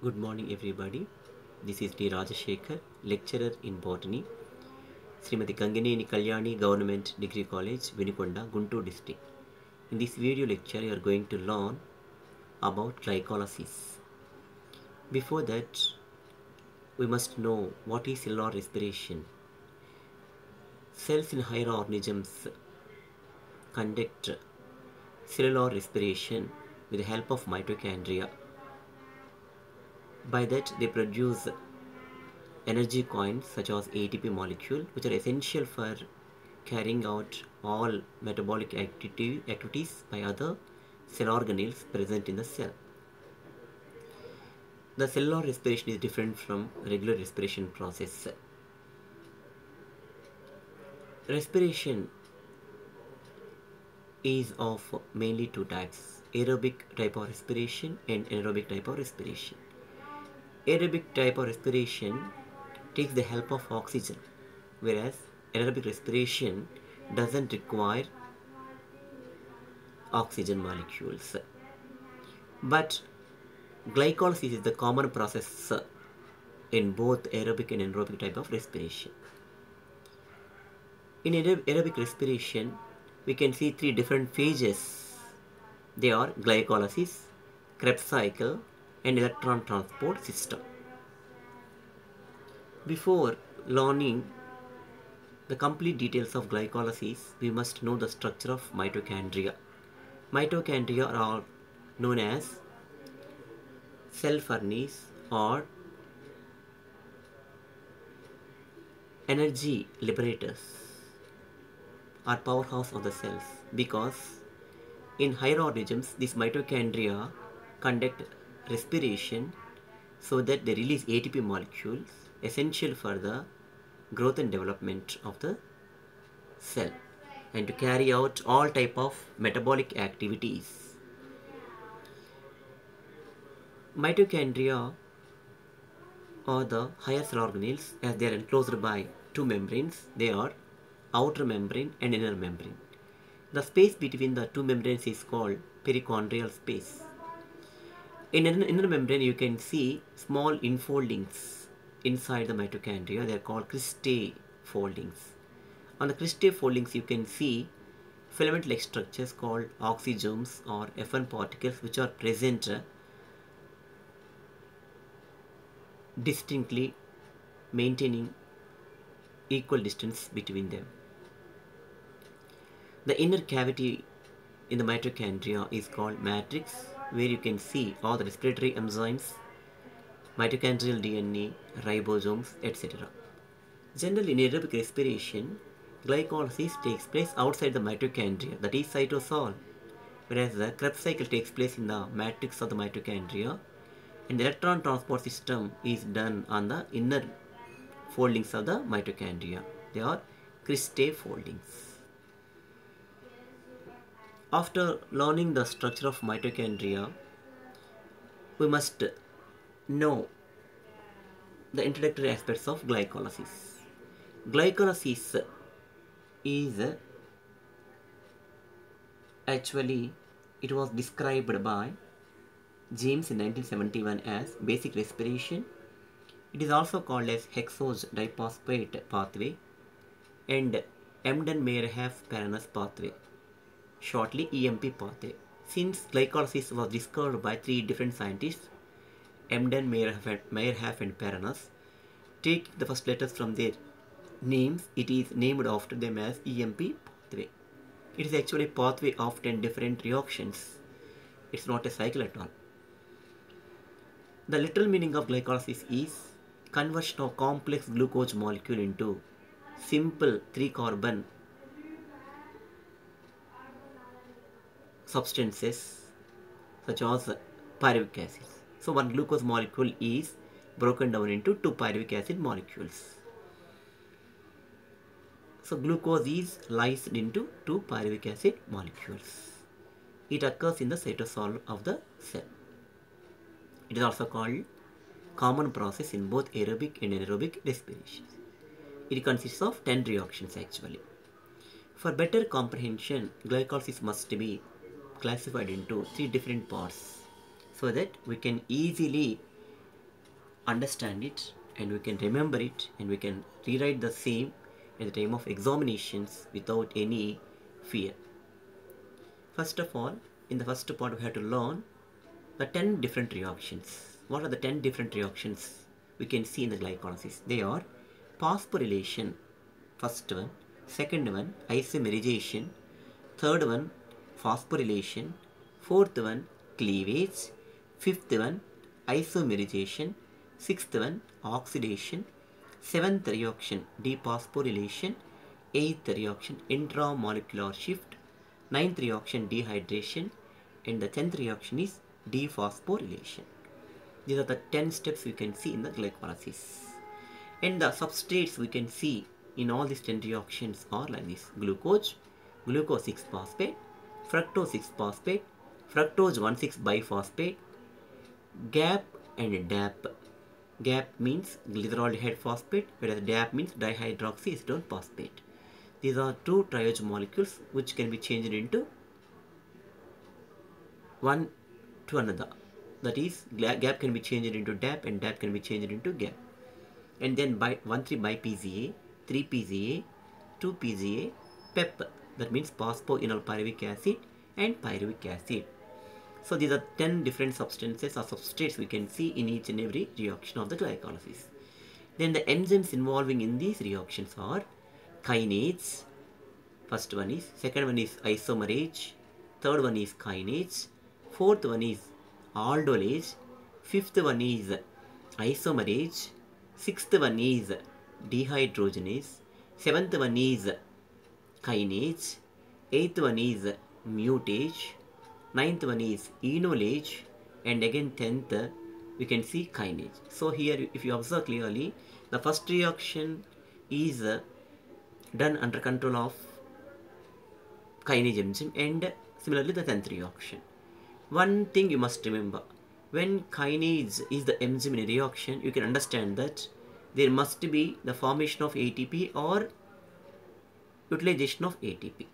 Good morning, everybody. This is D. Rajashekhar, lecturer in botany, Srimati Ganganeni Kalyani Government Degree College, Vinukonda, Guntur district. In this video lecture, you are going to learn about glycolysis. Before that, we must know what is cellular respiration. Cells in higher organisms conduct cellular respiration with the help of mitochondria. By that, they produce energy coins such as ATP molecule, which are essential for carrying out all metabolic activity, activities by other cell organelles present in the cell. The cellular respiration is different from regular respiration process. Respiration is of mainly two types aerobic type of respiration and anaerobic type of respiration. Aerobic type of respiration takes the help of oxygen, whereas anaerobic respiration doesn't require oxygen molecules. But glycolysis is the common process in both aerobic and anaerobic type of respiration. In aerobic respiration, we can see three different phases. They are glycolysis, Krebs cycle, and electron transport system. Before learning the complete details of glycolysis, we must know the structure of mitochondria. Mitochondria are known as cell furnace or energy liberators are powerhouse of the cells because in higher organisms these mitochondria conduct respiration so that they release ATP molecules essential for the growth and development of the cell and to carry out all type of metabolic activities. Mitochondria are the higher cell organelles as they are enclosed by two membranes. They are outer membrane and inner membrane. The space between the two membranes is called perichondrial space in inner membrane you can see small infoldings inside the mitochondria. They are called cristae foldings. On the cristae foldings you can see filament like structures called oxysomes or F1 particles which are present distinctly maintaining equal distance between them. The inner cavity in the mitochondria is called matrix where you can see all the respiratory enzymes mitochondrial DNA, ribosomes, etc. Generally, in aerobic respiration, glycolysis takes place outside the mitochondria, that is cytosol, whereas the Krebs cycle takes place in the matrix of the mitochondria, and the electron transport system is done on the inner foldings of the mitochondria. They are cristae foldings. After learning the structure of mitochondria, we must know the introductory aspects of glycolysis. Glycolysis is actually it was described by James in 1971 as basic respiration. It is also called as hexose diphosphate pathway and Embden-Meyerhof-Paranas pathway, shortly EMP pathway. Since glycolysis was discovered by three different scientists, Embden, Meyerhof and Paranas. Take the first letters from their names. It is named after them as EMP pathway. It is actually a pathway of 10 different reactions. It's not a cycle at all. The literal meaning of glycolysis is conversion of complex glucose molecule into simple 3 carbon substances such as pyruvic acid. So one glucose molecule is broken down into two pyruvic acid molecules. So glucose is lysed into two pyruvic acid molecules. It occurs in the cytosol of the cell. It is also called common process in both aerobic and anaerobic respiration. It consists of 10 reactions actually. For better comprehension, glycolysis must be classified into three different parts so that we can easily understand it and we can remember it and we can rewrite the same at the time of examinations without any fear. First of all, in the first part we have to learn the 10 different reactions. What are the 10 different reactions we can see in the glycolysis? They are phosphorylation, first one, second one, isomerization, third one, phosphorylation, fourth one, cleavage, fifth one, isomerization, sixth one, oxidation, seventh reaction, dephosphorylation, eighth reaction, intramolecular shift, ninth reaction, dehydration, and the tenth reaction is dephosphorylation. These are the 10 steps we can see in the glycolysis. And the substrates we can see in all these 10 reactions are like this. Glucose, glucose 6-phosphate, fructose 6-phosphate, fructose 1,6 biphosphate, GAP and DAP. GAP means glyceraldehyde phosphate, whereas DAP means dihydroxyacetone phosphate. These are two triose molecules which can be changed into one to another. That is, GAP can be changed into DAP and DAP can be changed into GAP. And then by 1,3 bi-PGA, 3-PGA, 2-PGA, PEP. That means phosphoenol pyruvic acid and pyruvic acid. So these are 10 different substances or substrates we can see in each and every reaction of the glycolysis. Then the enzymes involving in these reactions are kinase, first one is, second one is isomerase, third one is kinase, fourth one is aldolase, fifth one is isomerase, sixth one is dehydrogenase, seventh one is kinase, eighth one is mutase, ninth one is enolase, and again tenth we can see kinase. So here if you observe clearly, the first reaction is done under control of kinase enzyme and similarly the tenth reaction. One thing you must remember, when kinase is the enzyme in a reaction, you can understand that there must be the formation of ATP or utilization of ATP.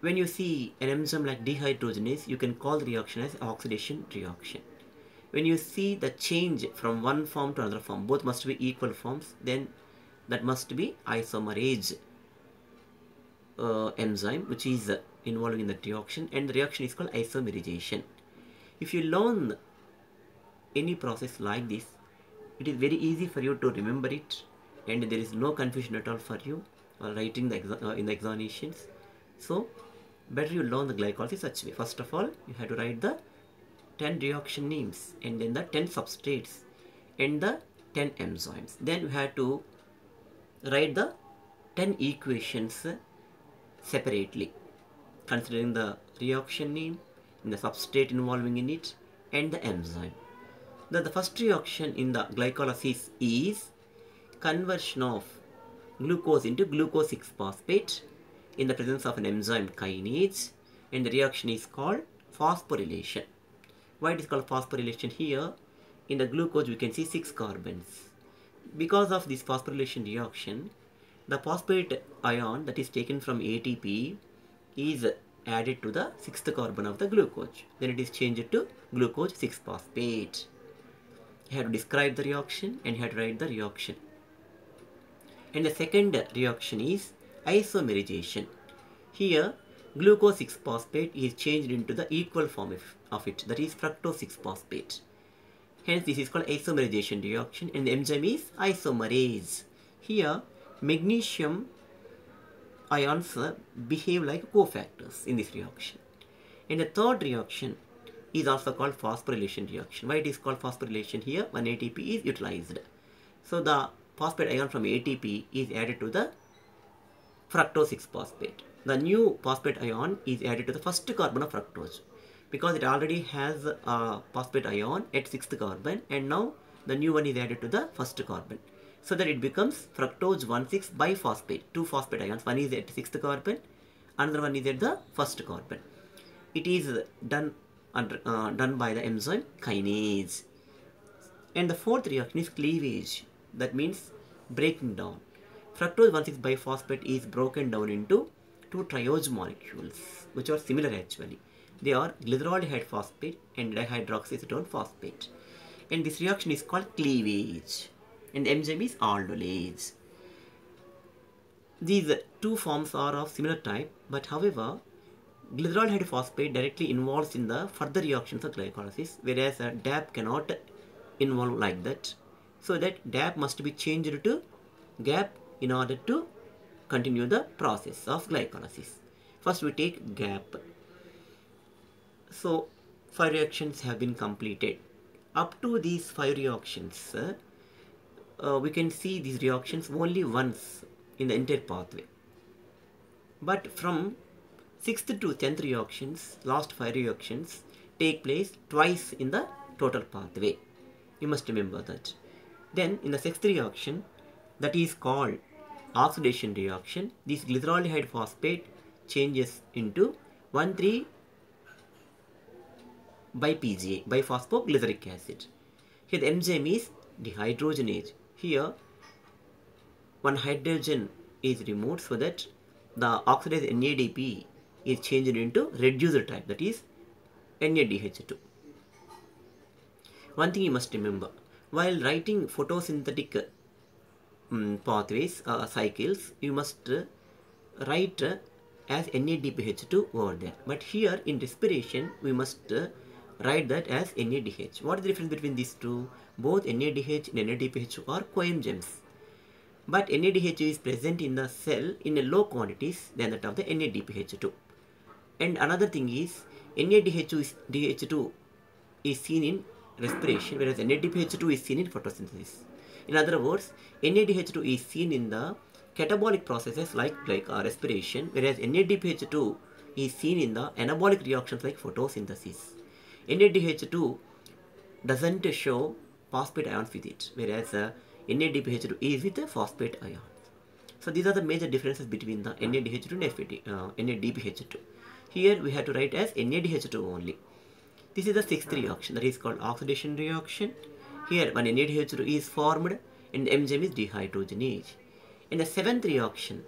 When you see an enzyme like dehydrogenase, you can call the reaction as oxidation reaction. When you see the change from one form to another form, both must be equal forms, then that must be isomerase uh, enzyme which is uh, in the reaction and the reaction is called isomerization. If you learn any process like this, it is very easy for you to remember it and there is no confusion at all for you while writing the uh, in the examinations. So better you learn the glycolysis such way. First of all, you have to write the 10 reaction names and then the 10 substrates and the 10 enzymes. Then you have to write the 10 equations separately considering the reaction name and the substrate involving in it and the enzyme. The, the first reaction in the glycolysis is conversion of glucose into glucose 6-phosphate in the presence of an enzyme kinase and the reaction is called phosphorylation. Why it is called phosphorylation here? In the glucose we can see 6 carbons. Because of this phosphorylation reaction, the phosphate ion that is taken from ATP is added to the sixth carbon of the glucose. Then it is changed to glucose 6-phosphate. You have to describe the reaction and you have to write the reaction. And the second reaction is isomerization. Here, glucose 6-phosphate is changed into the equal form of it, that is fructose 6-phosphate. Hence, this is called isomerization reaction and the enzyme is isomerase. Here, magnesium ions uh, behave like cofactors in this reaction. And the third reaction is also called phosphorylation reaction. Why it is called phosphorylation here? When ATP is utilized. So the phosphate ion from ATP is added to the fructose 6-phosphate. The new phosphate ion is added to the first carbon of fructose because it already has a phosphate ion at 6th carbon and now the new one is added to the first carbon so that it becomes fructose 1,6 biphosphate, two phosphate ions. One is at 6th carbon, another one is at the first carbon. It is done under, uh, done by the enzyme kinase. And the fourth reaction is cleavage. That means breaking down. Fructose 1,6 biphosphate is broken down into two triose molecules, which are similar actually. They are glyceraldehyde phosphate and dihydroxyacetone phosphate. and this reaction is called cleavage and enzyme is aldolase. These two forms are of similar type but however glyceraldehyde phosphate directly involves in the further reactions of glycolysis whereas a DAP cannot involve like that. So that DAP must be changed to GAP in order to continue the process of glycolysis. First we take GAP. So five reactions have been completed. Up to these five reactions, uh, uh, we can see these reactions only once in the entire pathway. But from 6th to 10th reactions, last 5 reactions take place twice in the total pathway. You must remember that. Then in the 6th reaction, that is called oxidation reaction, this glyceraldehyde phosphate changes into 1,3 by PGA, by phosphoglyceric acid. Here the enzyme is dehydrogenase. Here one hydrogen is removed so that the oxidized NADP is changed into reduced type that is NADH2. One thing you must remember while writing photosynthetic um, pathways uh, cycles you must uh, write uh, as NADPH2 over there but here in respiration we must uh, write that as NADH. What is the difference between these two? Both NADH and NADPH are coenzymes but NADH is present in the cell in a low quantities than that of the NADPH2. And another thing is NADH2 is DH2 is seen in respiration whereas NADPH2 is seen in photosynthesis. In other words, NADH2 is seen in the catabolic processes like, like uh, respiration whereas NADPH2 is seen in the anabolic reactions like photosynthesis. NADH2 doesn't show phosphate ions with it whereas uh, NADPH2 is with the phosphate ion. So these are the major differences between the NADH2 and uh, NADPH2. Here we have to write as NADH2 only. This is the sixth reaction that is called oxidation reaction. Here when NADH2 is formed and enzyme is dehydrogenase. In the seventh reaction,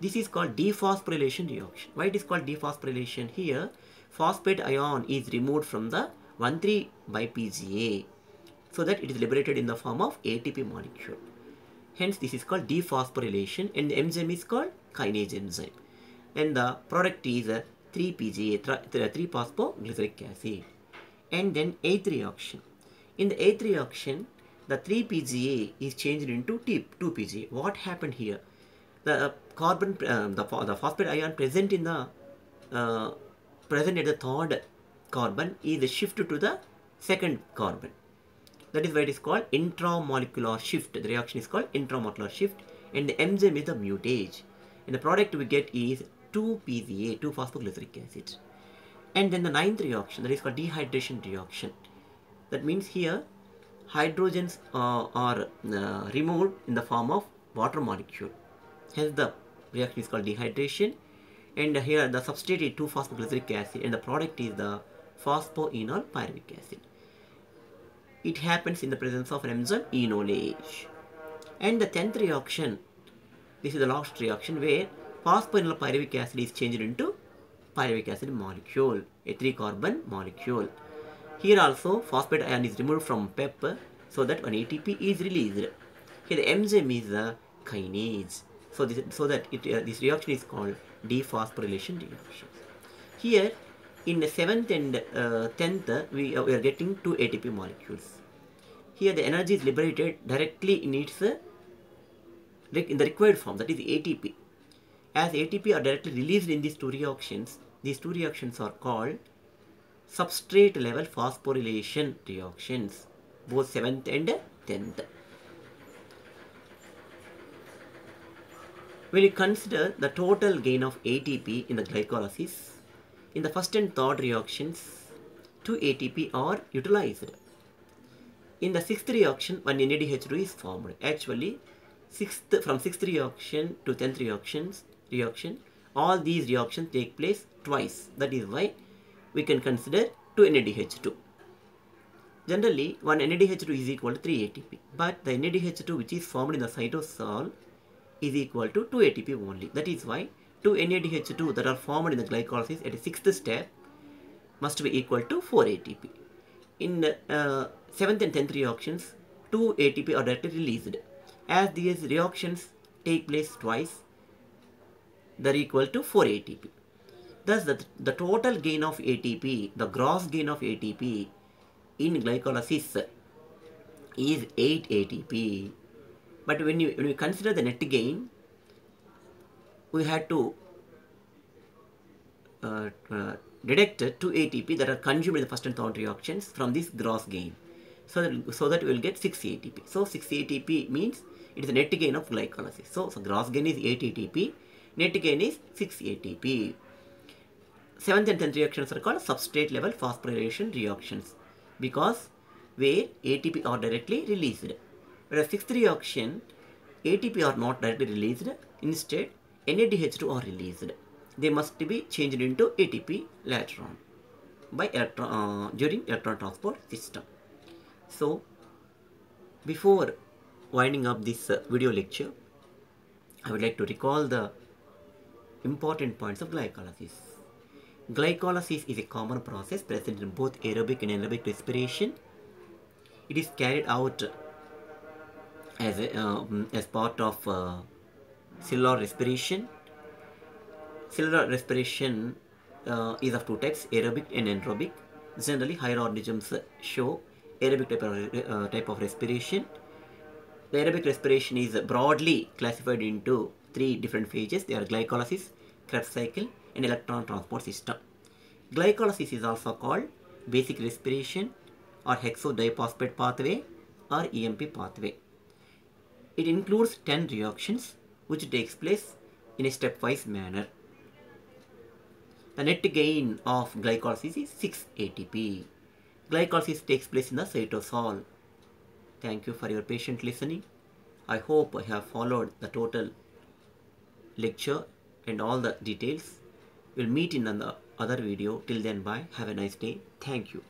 this is called dephosphorylation reaction. Why it is called dephosphorylation? Here phosphate ion is removed from the 1,3 by PGA so that it is liberated in the form of ATP molecule. Hence this is called dephosphorylation and the enzyme is called kinase enzyme. And the product is a 3-PGA, 3-phosphoglyceric acid. And then 8th reaction. In the 8th reaction, the 3-PGA is changed into 2-PGA. What happened here? The carbon, uh, the, the phosphate ion present in the uh, present at the third carbon is shifted to the second carbon that is why it is called intramolecular shift. The reaction is called intramolecular shift and the enzyme is the mutase. And the product we get is 2-PGA, 2-phosphoglyceric acid. And then the ninth reaction that is called dehydration reaction. That means here hydrogens uh, are uh, removed in the form of water molecule. Hence the reaction is called dehydration. And here the substrate is 2-phosphoglyceric acid and the product is the phosphoenol pyruvic acid it happens in the presence of an enzyme enolase. And the 10th reaction, this is the last reaction where phosphoenol pyruvic acid is changed into pyruvic acid molecule, a 3 carbon molecule. Here also phosphate ion is removed from PEP so that an ATP is released. Here the enzyme is a kinase. So, this, so that it, uh, this reaction is called dephosphorylation reaction. Here in the 7th and uh, 10th we, uh, we are getting two ATP molecules. Here the energy is liberated directly in its uh, in the required form that is ATP. As ATP are directly released in these two reactions, these two reactions are called substrate level phosphorylation reactions, both 7th and 10th. When you consider the total gain of ATP in the glycolysis, in the first and third reactions, 2 ATP are utilized. In the sixth reaction, one NADH2 is formed. Actually, sixth from sixth reaction to tenth reactions reaction, all these reactions take place twice. That is why we can consider 2 NADH2. Generally, one NADH2 is equal to 3 ATP. But the NADH2 which is formed in the cytosol is equal to 2 ATP only. That is why 2 NADH2 that are formed in the glycolysis at the sixth step must be equal to 4 ATP. In uh, 7th and 10th reactions, 2 ATP are directly released. As these reactions take place twice, they are equal to 4 ATP. Thus, the, the total gain of ATP, the gross gain of ATP in glycolysis is 8 ATP. But when you, when you consider the net gain, we had to uh, uh, deduct 2 ATP that are consumed in the first and third reactions from this gross gain. So that, so that we will get 6 ATP. So 6 ATP means it is a net gain of glycolysis. So, so gross gain is 8 ATP, net gain is 6 ATP. 7th and 10th reactions are called substrate level phosphorylation reactions because where ATP are directly released. Whereas 6th reaction, ATP are not directly released, instead NADH2 are released. They must be changed into ATP later on by electron, uh, during electron transport system. So, before winding up this uh, video lecture, I would like to recall the important points of glycolysis. Glycolysis is a common process present in both aerobic and anaerobic respiration. It is carried out as, a, um, as part of uh, cellular respiration. Cellular respiration uh, is of two types, aerobic and anaerobic. Generally, higher organisms show aerobic type of, uh, type of respiration. The aerobic respiration is broadly classified into three different phases. They are glycolysis, Krebs cycle, and electron transport system. Glycolysis is also called basic respiration or hexodiphosphate pathway or EMP pathway. It includes 10 reactions which takes place in a stepwise manner. The net gain of glycolysis is 6 ATP. Glycolysis takes place in the cytosol. Thank you for your patient listening. I hope I have followed the total lecture and all the details. We'll meet in the uh, other video. Till then, bye. Have a nice day. Thank you.